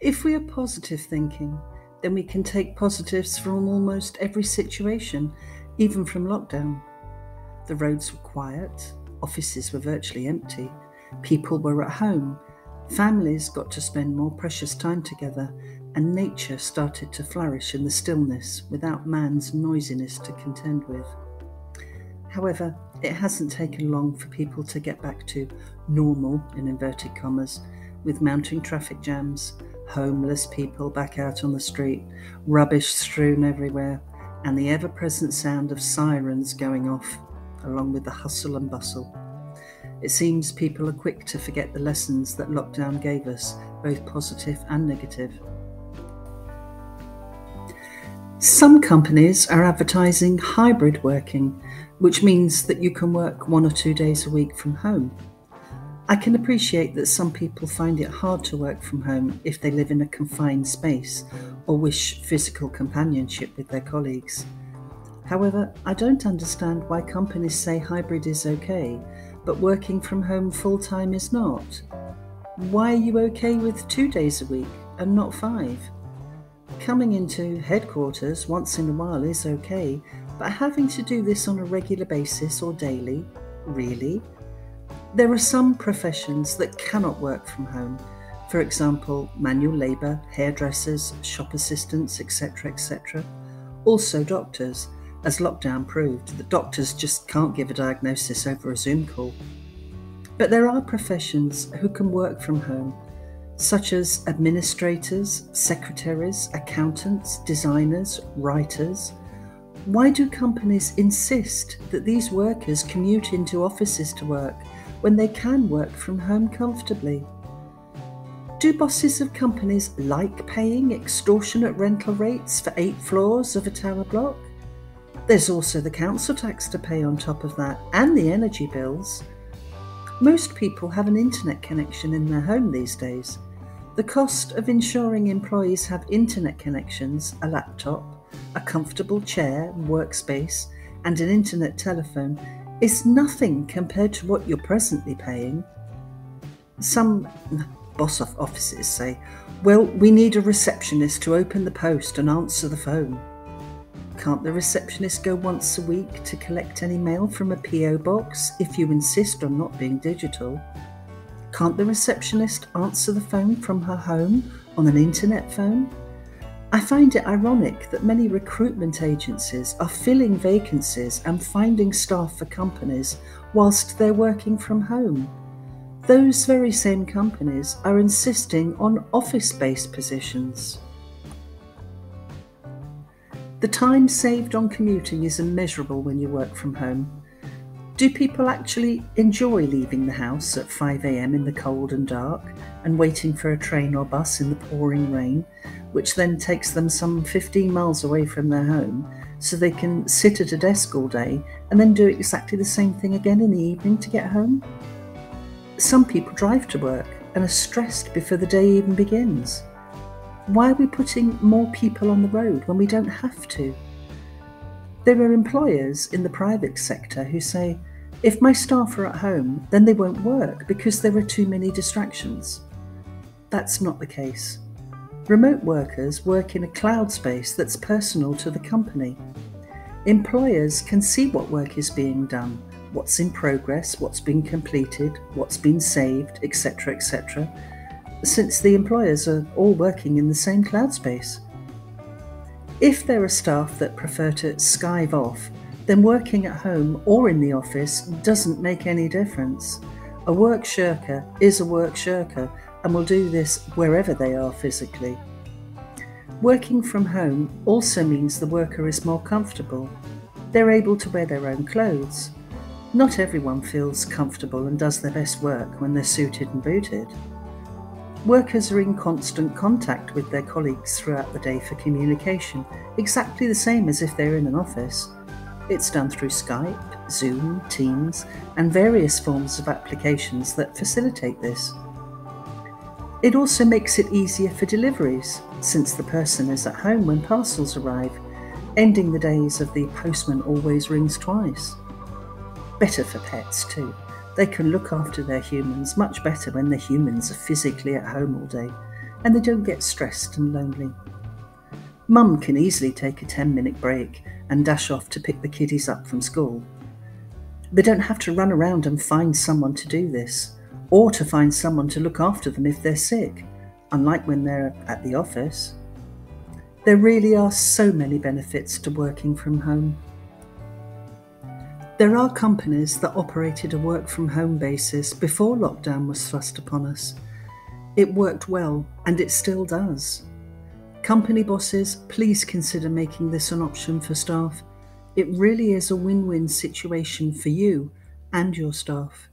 If we are positive thinking, then we can take positives from almost every situation, even from lockdown. The roads were quiet, offices were virtually empty, people were at home, families got to spend more precious time together, and nature started to flourish in the stillness without man's noisiness to contend with. However, it hasn't taken long for people to get back to normal, in inverted commas, with mounting traffic jams, homeless people back out on the street, rubbish strewn everywhere, and the ever present sound of sirens going off, along with the hustle and bustle. It seems people are quick to forget the lessons that lockdown gave us, both positive and negative. Some companies are advertising hybrid working, which means that you can work one or two days a week from home. I can appreciate that some people find it hard to work from home if they live in a confined space or wish physical companionship with their colleagues. However, I don't understand why companies say hybrid is okay, but working from home full time is not. Why are you okay with two days a week and not five? Coming into headquarters once in a while is okay, but having to do this on a regular basis or daily, really? There are some professions that cannot work from home. For example, manual labour, hairdressers, shop assistants, etc., etc. Also, doctors, as lockdown proved that doctors just can't give a diagnosis over a Zoom call. But there are professions who can work from home such as administrators, secretaries, accountants, designers, writers. Why do companies insist that these workers commute into offices to work when they can work from home comfortably? Do bosses of companies like paying extortionate rental rates for eight floors of a tower block? There's also the council tax to pay on top of that and the energy bills. Most people have an internet connection in their home these days. The cost of ensuring employees have internet connections, a laptop, a comfortable chair, workspace, and an internet telephone is nothing compared to what you're presently paying. Some boss of offices say, well, we need a receptionist to open the post and answer the phone. Can't the receptionist go once a week to collect any mail from a PO box if you insist on not being digital? Can't the receptionist answer the phone from her home on an internet phone? I find it ironic that many recruitment agencies are filling vacancies and finding staff for companies whilst they're working from home. Those very same companies are insisting on office based positions. The time saved on commuting is immeasurable when you work from home. Do people actually enjoy leaving the house at 5am in the cold and dark and waiting for a train or bus in the pouring rain, which then takes them some 15 miles away from their home so they can sit at a desk all day and then do exactly the same thing again in the evening to get home? Some people drive to work and are stressed before the day even begins. Why are we putting more people on the road when we don't have to? There are employers in the private sector who say, if my staff are at home, then they won't work because there are too many distractions. That's not the case. Remote workers work in a cloud space that's personal to the company. Employers can see what work is being done, what's in progress, what's been completed, what's been saved, etc., etc., since the employers are all working in the same cloud space. If there are staff that prefer to skive off then working at home or in the office doesn't make any difference. A work shirker is a work shirker and will do this wherever they are physically. Working from home also means the worker is more comfortable. They're able to wear their own clothes. Not everyone feels comfortable and does their best work when they're suited and booted. Workers are in constant contact with their colleagues throughout the day for communication, exactly the same as if they're in an office. It's done through Skype, Zoom, Teams, and various forms of applications that facilitate this. It also makes it easier for deliveries, since the person is at home when parcels arrive, ending the days of the postman always rings twice. Better for pets too. They can look after their humans much better when the humans are physically at home all day, and they don't get stressed and lonely. Mum can easily take a 10 minute break and dash off to pick the kiddies up from school. They don't have to run around and find someone to do this, or to find someone to look after them if they're sick, unlike when they're at the office. There really are so many benefits to working from home. There are companies that operated a work from home basis before lockdown was thrust upon us. It worked well and it still does. Company bosses, please consider making this an option for staff. It really is a win win situation for you and your staff.